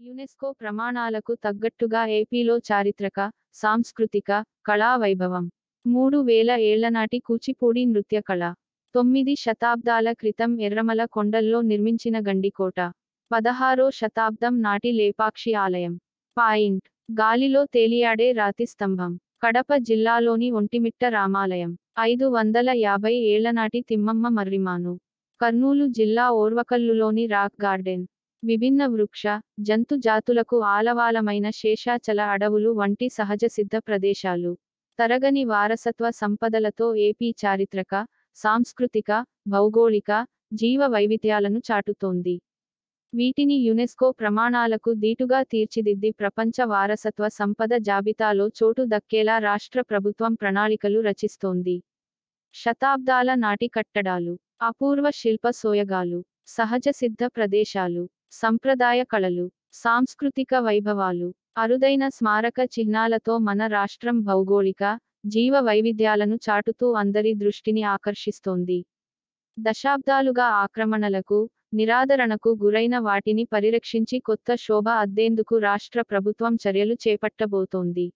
UNESCO ప్రమాణాలకు తగ్గట్టుగా ఏపీలో చారిత్రక, సాంస్కృతిక, కళా వైభవం. మూడు వేల ఏళ్ళనాటి కూచిపూడి నృత్య కళ. తొమ్మిది శతాబ్దాల క్రితం ఎర్రమల కొండల్లో నిర్మించిన గండికోట. పదహారో శతాబ్దం నాటి లేపాక్షి ఆలయం. పాయింట్. గాలిలో తేలియాడే రాతి స్తంభం. కడప జిల్లాలోని ఒంటిమిట్ట రామాలయం. ఐదు వందల యాభై ఏళ్ళనాటి తిమ్మమ్మ మర్రిమాను. కర్నూలు జిల్లా ఓర్వకల్లులోని రాక్ గార్డెన్. విభిన్న వృక్ష, జంతు జాతులకు ఆలవాలమైన శేషాచల అడవులు వంటి సహజసిద్ధ ప్రదేశాలు. తరగని వారసత్వ సంపదలతో ఏపీ చారిత్రక, సాంస్కృతిక, భౌగోళిక, జీవ వైవిధ్యాలను చాటుతోంది. వీటిని యునెస్కో ప్రమాణాలకు దీటుగా తీర్చిదిద్ది ప్రపంచ వారసత్వ సంపద జాబితాలో చోటు దక్కేలా రాష్ట్ర ప్రభుత్వం ప్రణాళికలు రచిస్తోంది. శతాబ్దాల నాటి కట్టడాలు, అపూర్వ శిల్ప సోయగాలు, సహజసిద్ధ ప్రదేశాలు, సంప్రదాయ కళలు, సాంస్కృతిక వైభవాలు, అరుదైన స్మారక చిహ్నాలతో మన రాష్ట్రం భౌగోళిక, జీవ వైవిధ్యాలను చాటుతూ అందరి దృష్టిని ఆకర్షిస్తోంది. దశాబ్దాలుగా ఆక్రమణలకు, నిరాదరణకు గురైన వాటిని పరిరక్షించి కొత్త శోభ అద్దేందుకు రాష్ట్ర ప్రభుత్వం చర్యలు చేపట్టబోతోంది.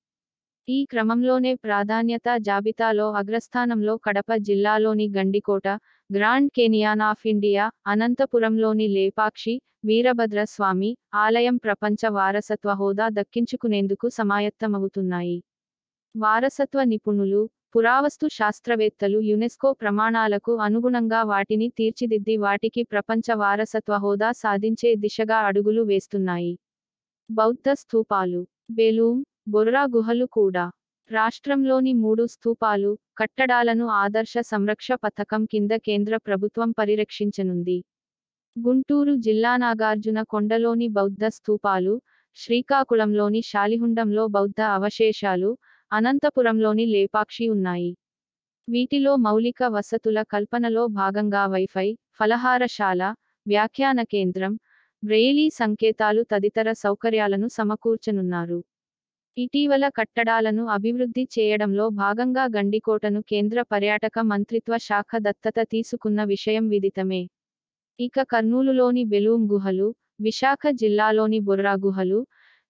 ఈ క్రమంలోనే ప్రాధాన్యతా జాబితాలో అగ్రస్థానంలో కడప జిల్లాలోని Gandikota, grand canyon of India, అనంతపురంలోని Lepakshi, Veerabhadraswamy ఆలయం ప్రపంచ వారసత్వ హోదా దక్కించుకునేందుకు సమాయత్తమవుతున్నాయి. వారసత్వ నిపుణులు, పురావస్తు శాస్త్రవేత్తలు యునెస్కో ప్రమాణాలకు అనుగుణంగా వాటిని తీర్చిదిద్ది వాటికి ప్రపంచ వారసత్వ హోదా సాధించే దిశగా అడుగులు వేస్తున్నాయి. బౌద్ధ స్థూపాలు బెలూమ్ బొర్రా గుహలు కూడా. రాష్ట్రంలోని మూడు స్థూపాలు కట్టడాలను ఆదర్శ సంరక్ష పథకం కింద కేంద్ర ప్రభుత్వం పరిరక్షించనుంది. గుంటూరు జిల్లా నాగార్జున కొండలోని బౌద్ధ స్థూపాలు శ్రీకాకుళంలోని శాలిహుండంలో బౌద్ధ అవశేషాలు, అనంతపురంలోని లేపాక్షి ఉన్నాయి. వీటిలో మౌలిక వసతుల కల్పనలో భాగంగా వైఫై, ఫలహారశాల, వ్యాఖ్యాన కేంద్రం, బ్రెయిలీ సంకేతాలు తదితర సౌకర్యాలను సమకూర్చనున్నారు. ఇటీవల కట్టడాలను అభివృద్ధి చేయడంలో భాగంగా గండికోటను కేంద్ర పర్యాటక మంత్రిత్వ శాఖ దత్తత తీసుకున్న విషయం విదితమే. ఇక కర్నూలులోని బెలూం గుహలు, విశాఖ జిల్లాలోని బొర్రా గుహలు,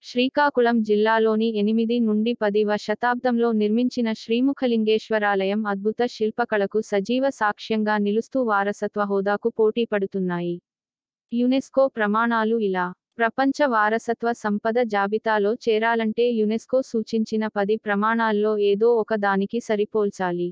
శ్రీకాకుళం జిల్లాలోని ఎనిమిది నుండి పదివ శతాబ్దంలో నిర్మించిన శ్రీముఖలింగేశ్వరాలయం అద్భుత శిల్పకళకు సజీవ సాక్ష్యంగా నిలుస్తూ వారసత్వ హోదాకు పోటీ పడుతున్నాయి యునెస్కో ప్రమాణాలు ఇలా. ప్రపంచ వారసత్వ సంపద జాబితాలో చేరాలంటే యునెస్కో సూచించిన పది ప్రమాణాల్లో ఏదో ఒక దానికి సరిపోల్చాలి.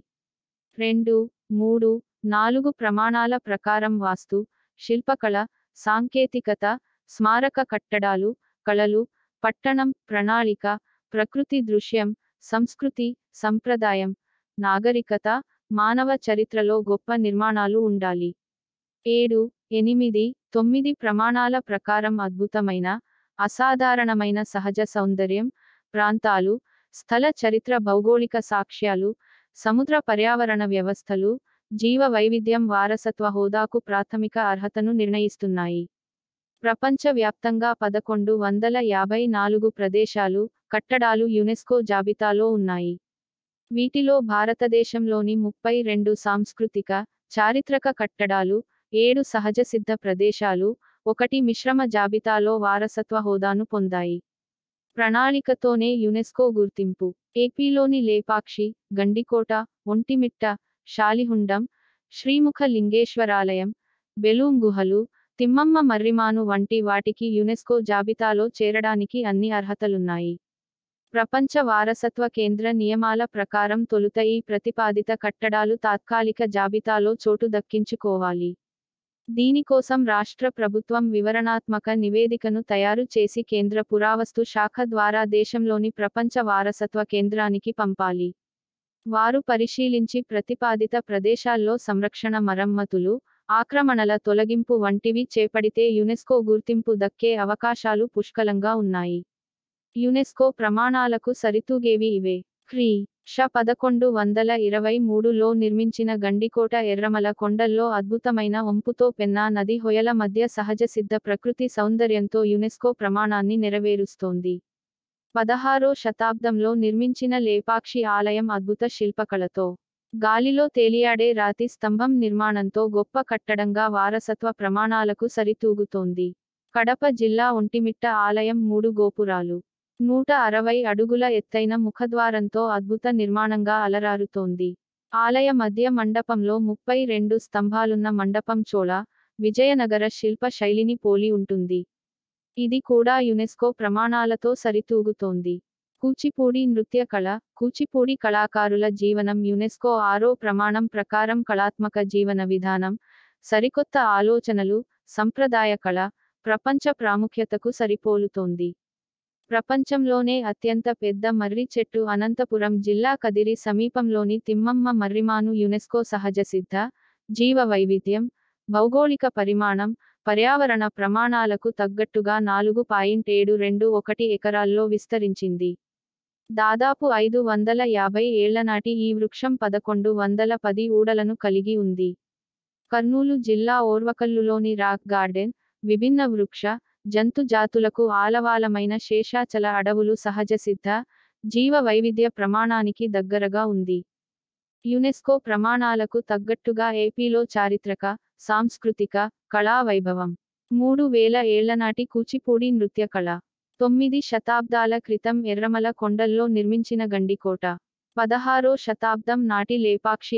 రెండు, మూడు, నాలుగు ప్రమాణాల ప్రకారం వాస్తు, శిల్పకళ, సాంకేతికత, స్మారక కట్టడాలు, కళలు, పట్టణం, ప్రణాళిక, ప్రకృతి దృశ్యం, సంస్కృతి, సంప్రదాయం, నాగరికత, మానవ చరిత్రలో గొప్ప నిర్మాణాలు ఉండాలి. ఏడు, ఎనిమిది, తొమ్మిది ప్రమాణాల ప్రకారం అద్భుతమైన, అసాధారణమైన సహజ సౌందర్యం, ప్రాంతాలు, స్థల చరిత్ర భౌగోళిక సాక్ష్యాలు, సముద్ర పర్యావరణ వ్యవస్థలు, జీవ వైవిధ్యం వారసత్వ హోదాకు ప్రాథమిక అర్హతను నిర్ణయిస్తున్నాయి. ప్రపంచ వ్యాప్తంగా పదకొండు వందల యాభై నాలుగు ప్రదేశాలు, కట్టడాలు యునెస్కో జాబితాలో ఉన్నాయి. వీటిలో భారతదేశంలోని ముప్పై రెండు సాంస్కృతిక, చారిత్రక కట్టడాలు, ఏడు సహజ సిద్ధ ప్రదేశాలు, ఒకటి మిశ్రమ జాబితాలో వారసత్వ హోదాను పొందాయి. ప్రణాళికతోనే యునెస్కో గుర్తింపు. ఏపీలోని లేపాక్షి, గండికోట, ఒంటిమిట్ట, శాలిహుండం, శ్రీముఖ లింగేశ్వరాలయం, బెలూం గుహలు, తిమ్మమ్మ మర్రిమాను వంటి వాటికి యునెస్కో జాబితాలో చేరడానికి అన్ని అర్హతలున్నాయి. ప్రపంచ వారసత్వ కేంద్ర నియమాల ప్రకారం తొలుత ఈ ప్రతిపాదిత కట్టడాలు తాత్కాలిక జాబితాలో చోటు దక్కించుకోవాలి. దీనికోసం రాష్ట్ర ప్రభుత్వం వివరణాత్మక నివేదికను తయారు చేసి కేంద్ర పురావస్తు శాఖ ద్వారా దేశంలోని ప్రపంచ వారసత్వ కేంద్రానికి పంపాలి. వారు పరిశీలించి ప్రతిపాదిత ప్రదేశాల్లో సంరక్షణ మరమ్మతులు, ఆక్రమణల తొలగింపు వంటివి చేపడితే యునెస్కో గుర్తింపు దక్కే అవకాశాలు పుష్కలంగా ఉన్నాయి. యునెస్కో ప్రమాణాలకు సరితూగేవి ఇవే. క్రీ. ష పదకొండు వందల ఇరవై మూడులో నిర్మించిన గండికోట ఎర్రమల కొండల్లో అద్భుతమైన వంపుతో పెన్నా నది హొయల మధ్య సహజ సిద్ధ ప్రకృతి సౌందర్యంతో యునెస్కో ప్రమాణాన్ని నెరవేరుస్తోంది. పదహారో శతాబ్దంలో నిర్మించిన లేపాక్షి ఆలయం అద్భుత శిల్పకళతో, గాలిలో తేలియాడే రాతి స్తంభం నిర్మాణంతో గొప్ప కట్టడంగా వారసత్వ ప్రమాణాలకు సరితూగుతోంది. కడప జిల్లా ఒంటిమిట్ట ఆలయం మూడు గోపురాలు నూట అరవై అడుగుల ఎత్తైన ముఖద్వారంతో అద్భుత నిర్మాణంగా అలరారుతోంది. ఆలయ మధ్య మండపంలో ముప్పై రెండు స్తంభాలున్న మండపం చోళ విజయనగర శిల్ప శైలిని పోలి ఉంటుంది. ఇది కూడా యునెస్కో ప్రమాణాలతో సరితూగుతోంది. కూచిపూడి నృత్య కళ కూచిపూడి కళాకారుల జీవనం యునెస్కో ఆరో ప్రమాణం ప్రకారం కళాత్మక జీవన విధానం సరికొత్త ఆలోచనలు సంప్రదాయ కళ ప్రపంచ ప్రాముఖ్యతకు సరిపోలుతోంది. ప్రపంచంలోనే అత్యంత పెద్ద మర్రి చెట్టు అనంతపురం జిల్లా కదిరి సమీపంలోని తిమ్మమ్మ మర్రిమాను యునెస్కో సహజ సిద్ధ జీవ వైవిధ్యం భౌగోళిక పరిమాణం పర్యావరణ ప్రమాణాలకు తగ్గట్టుగా నాలుగు పాయింట్ ఏడు రెండు ఒకటి ఎకరాల్లో విస్తరించింది. దాదాపు ఐదు వందల యాభై ఏళ్ళ నాటి ఈ వృక్షం పదకొండు వందల పది ఊడలను కలిగి ఉంది. కర్నూలు జిల్లా ఓర్వకల్లులోని రాక్ గార్డెన్ విభిన్న వృక్ష జంతు జాతులకు ఆలవాలమైన శేషాచల అడవులు సహజ సిద్ధ జీవ వైవిధ్య ప్రమాణానికి దగ్గరగా ఉంది. యునెస్కో ప్రమాణాలకు తగ్గట్టుగా ఏపీలో చారిత్రక సాంస్కృతిక కళా వైభవం. మూడు వేల ఏళ్ళనాటి కూచిపూడి నృత్య కళ. తొమ్మిది శతాబ్దాల క్రితం ఎర్రమల కొండల్లో నిర్మించిన గండికోట. పదహారో శతాబ్దం నాటి లేపాక్షి